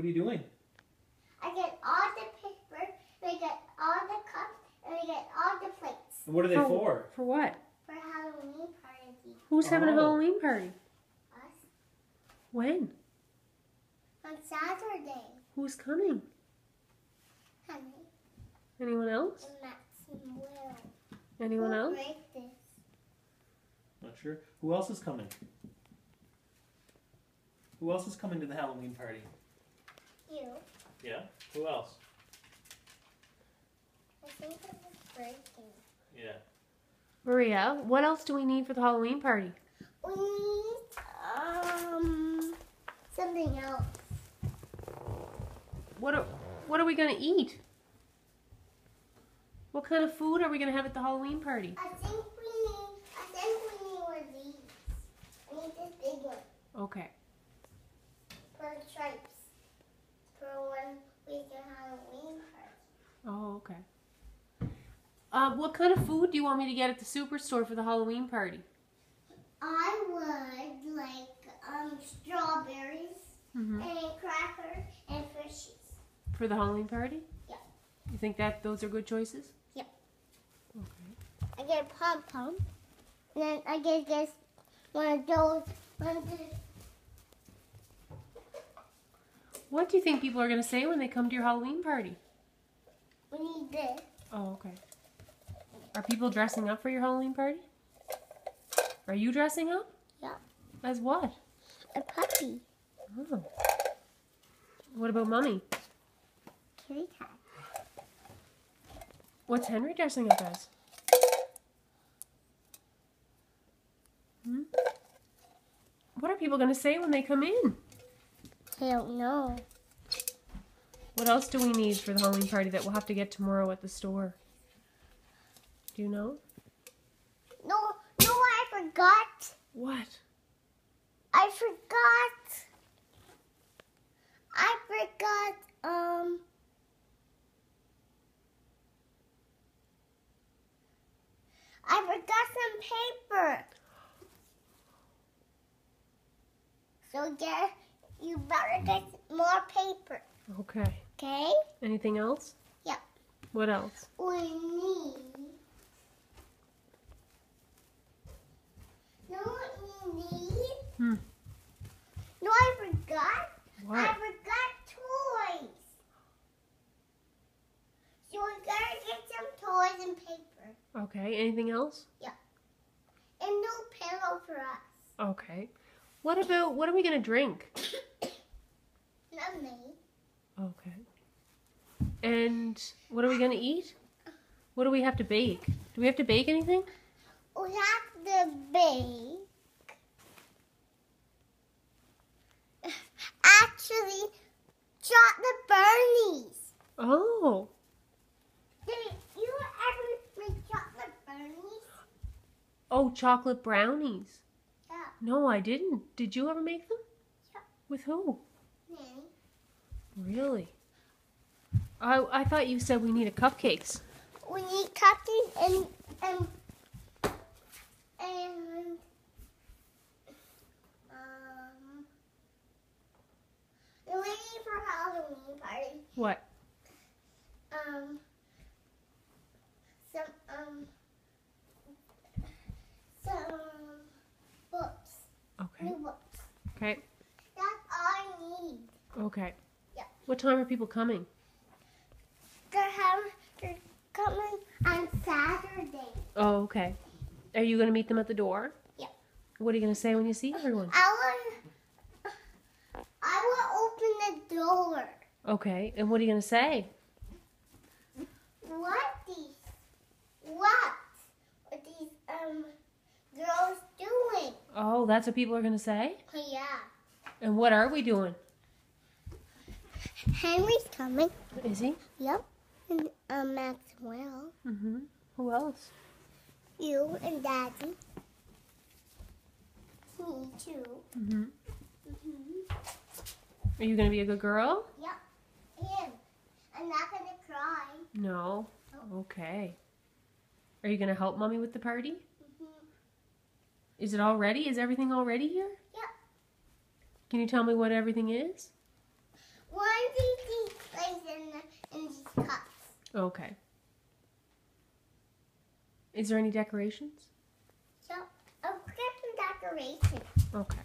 What are you doing? I get all the paper, and I get all the cups, and I get all the plates And what are they Oh. for? For what? for Halloween party. Who's having a Oh. Halloween party? Us When? on Saturday, Who's coming? honey. Anyone else? Max and Will. Anyone We'll else? Not sure. Who else is coming? Who else is coming to the Halloween party? You. Yeah. Who else? I think it was breaking. Yeah. Maria, what else do we need for the Halloween party? We need um something else. What are What are we gonna eat? What kind of food are we gonna have at the Halloween party? I think we need. I think we need one of these. I need this big one Okay. for the stripes. For when we can Halloween party. Oh, okay. Uh, what kind of food do you want me to get at the superstore for the Halloween party? I would like um strawberries Mm-hmm. and crackers and fishes. For the Halloween party? Yeah. You think that those are good choices? Yeah. Okay. I get a pom pom. And then I get this one of those one of the What do you think people are gonna say when they come to your Halloween party? we need this. Oh, okay. Are people dressing up for your Halloween party? Are you dressing up? Yeah. As what? A puppy. Oh. What about mommy? Kitty cat. What's Henry dressing up as? Hmm? What are people going to say when they come in? I don't know. What else do we need for the Halloween party that we'll have to get tomorrow at the store? Do you know? No, no, I forgot. What? I forgot. I forgot. Um. I forgot some paper. So get you better get more paper, Okay. okay? Anything else? Yeah. What else? We need. No, what we need? Hmm. No, I forgot. I What? forgot toys. So we gotta get some toys and paper. Okay. Anything else? Yeah. And no pillow for us. Okay. What about what are we going to drink? Me. Okay. And what are we going to eat? What do we have to bake? Do we have to bake anything? We have to bake. Actually, chocolate brownies. Oh. Did you ever make chocolate brownies? Oh, chocolate brownies. Yeah. No, I didn't. Did you ever make them? Yeah. With who? Nanny. Really? I I thought you said we needed cupcakes. We need cupcakes and and and um the lady for Halloween party. What? Um some um some books. Okay. New books. Okay. That's all I need. Okay. Yeah. What time are people coming? They're having they're coming on Saturday. Oh, okay. Are you going to meet them at the door? Yeah. What are you going to say when you see everyone? I will I will open the door. Okay. And what are you going to say? What these what are these um girls doing? Oh, that's what people are going to say? And what are we doing? Henry's coming. Is he? Yep. And um Maxwell. Mm-hmm. Who else? You and Daddy. Me too. Mm-hmm. Mm-hmm. Are you going to be a good girl? Him. I'm not gonna cry. No. Okay. Are you going to help mommy with the party? Mm-hmm. Is it all ready? Is everything all ready here? Yeah. Can you tell me what everything is? In, in these cups. Okay. Is there any decorations? So, decorations. Okay.